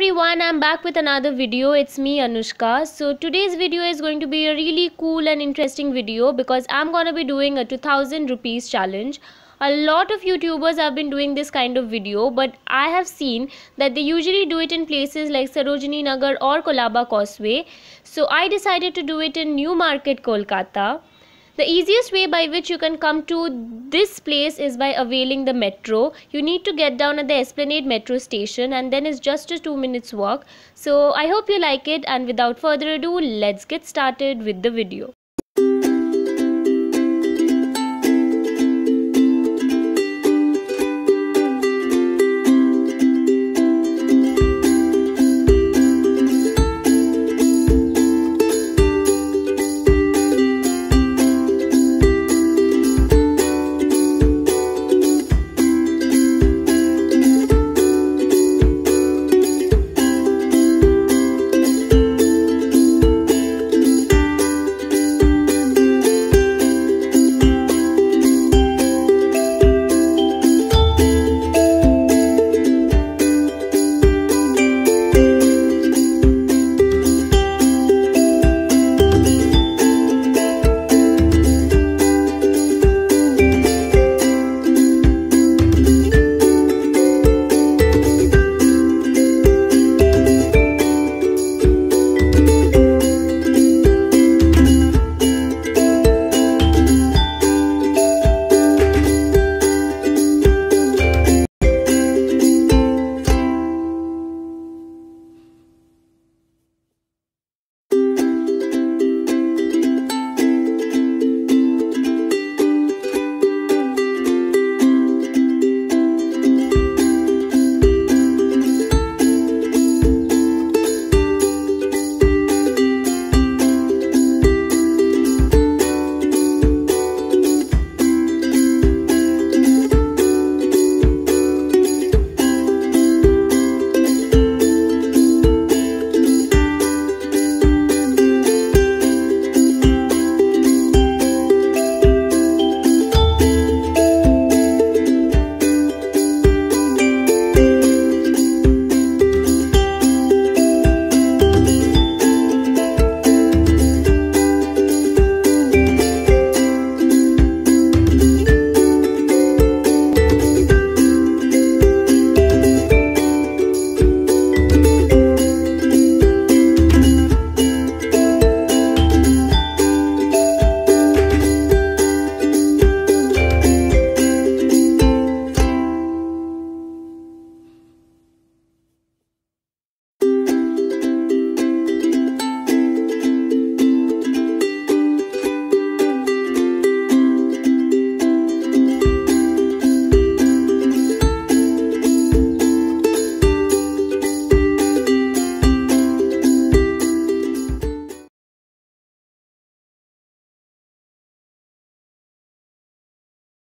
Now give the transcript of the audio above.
everyone, I'm back with another video. It's me Anushka. So today's video is going to be a really cool and interesting video because I'm going to be doing a 2000 rupees challenge. A lot of YouTubers have been doing this kind of video but I have seen that they usually do it in places like Sarojini Nagar or Colaba Causeway. So I decided to do it in New Market Kolkata. The easiest way by which you can come to this place is by availing the metro. You need to get down at the Esplanade metro station and then it's just a 2 minutes walk. So I hope you like it and without further ado let's get started with the video.